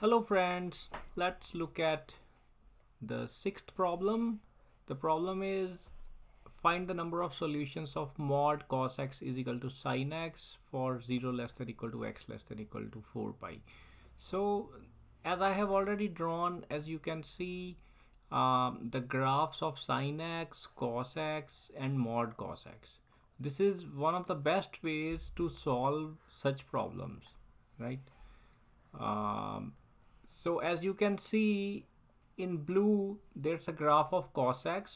Hello friends, let's look at the sixth problem. The problem is find the number of solutions of mod cos x is equal to sin x for 0 less than equal to x less than equal to 4 pi. So as I have already drawn as you can see um, the graphs of sin x, cos x and mod cos x. This is one of the best ways to solve such problems, right? Um, so as you can see in blue there's a graph of cos x.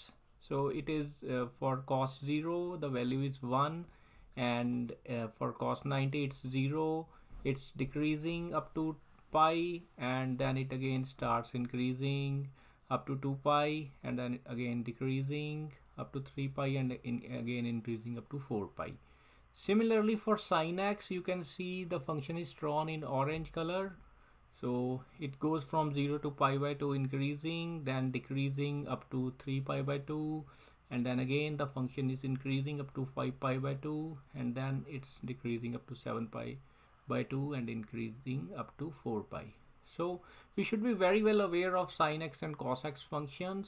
So it is uh, for cos 0 the value is 1 and uh, for cos 90 it's 0 it's decreasing up to pi and then it again starts increasing up to 2 pi and then again decreasing up to 3 pi and in, again increasing up to 4 pi. Similarly for sin x you can see the function is drawn in orange color so it goes from 0 to pi by 2 increasing then decreasing up to 3 pi by 2 and then again the function is increasing up to 5 pi by 2 and then it's decreasing up to 7 pi by 2 and increasing up to 4 pi. So we should be very well aware of sin x and cos x functions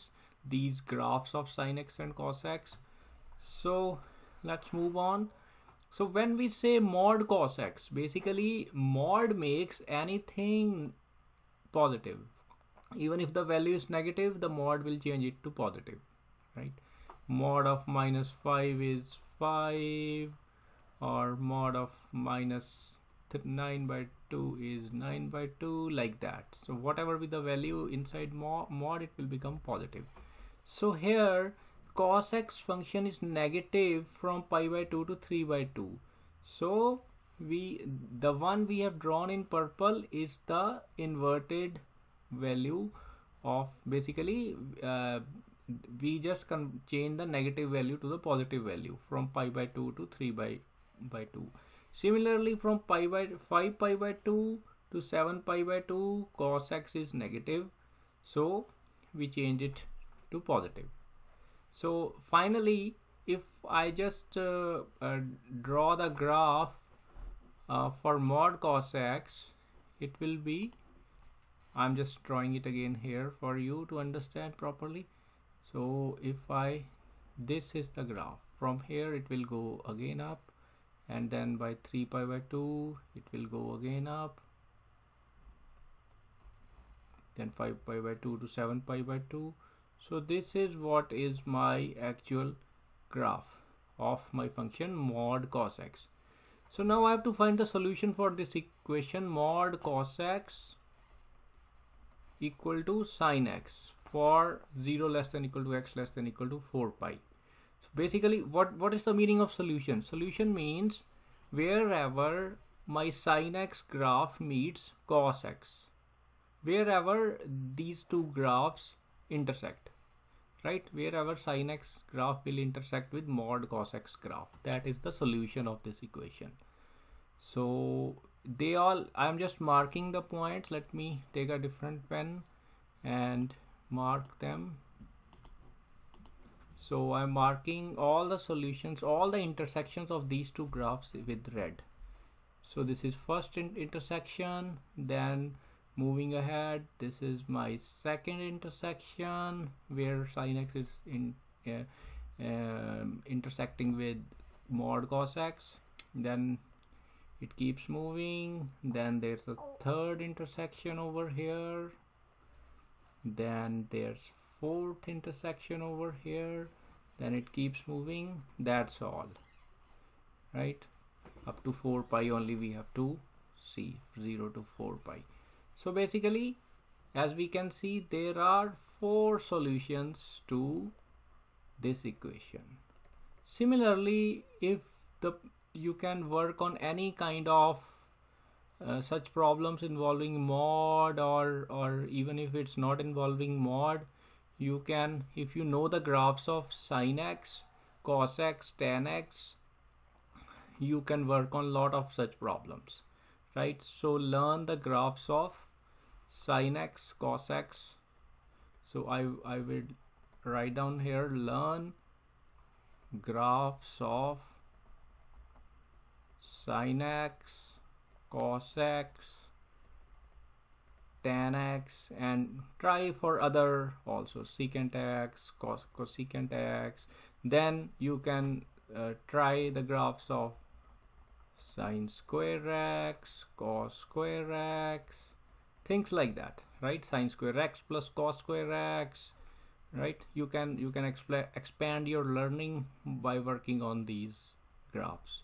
these graphs of sin x and cos x. So let's move on so when we say mod cos x, basically mod makes anything positive. Even if the value is negative, the mod will change it to positive, right? Mod of minus 5 is 5 or mod of minus 9 by 2 is 9 by 2 like that so whatever be the value inside mod, mod it will become positive so here cos x function is negative from pi by 2 to 3 by 2 so we the one we have drawn in purple is the inverted value of basically uh, we just can change the negative value to the positive value from pi by 2 to 3 by by 2 similarly from pi by 5 pi by 2 to 7 pi by 2 cos x is negative. So we change it to positive so finally if I just uh, uh, draw the graph uh, for mod cos x it will be I'm just drawing it again here for you to understand properly. So if I this is the graph. From here it will go again up and then by 3 pi by 2 it will go again up. Then 5 pi by 2 to 7 pi by 2 so this is what is my actual graph of my function mod cos x. So now I have to find the solution for this equation mod cos x equal to sin x for 0 less than equal to x less than equal to 4 pi. So basically what what is the meaning of solution? Solution means wherever my sin x graph meets cos x wherever these two graphs intersect right wherever sin x graph will intersect with mod cos x graph. That is the solution of this equation. So they all I'm just marking the points. Let me take a different pen and mark them. So I'm marking all the solutions all the intersections of these two graphs with red. So this is first in intersection then moving ahead this is my second intersection where sin x is in uh, um, intersecting with mod cos x. Then it keeps moving. Then there's a third intersection over here. Then there's fourth intersection over here. Then it keeps moving. That's all. Right? Up to 4 pi only we have to see. 0 to 4 pi so basically as we can see there are four solutions to this equation. Similarly if the you can work on any kind of uh, such problems involving mod or or even if it's not involving mod you can if you know the graphs of sin x cos x tan x you can work on a lot of such problems right? So learn the graphs of sin x cos x so I, I will write down here learn graphs of sin x cos x tan x and try for other also secant x cos cosecant x then you can uh, try the graphs of sine square x cos square x things like that right? Sine square x plus cos square x right? You can you can expand your learning by working on these graphs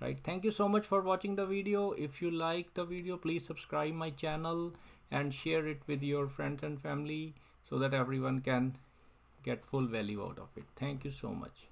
right? Thank you so much for watching the video. If you like the video please subscribe my channel and share it with your friends and family so that everyone can get full value out of it. Thank you so much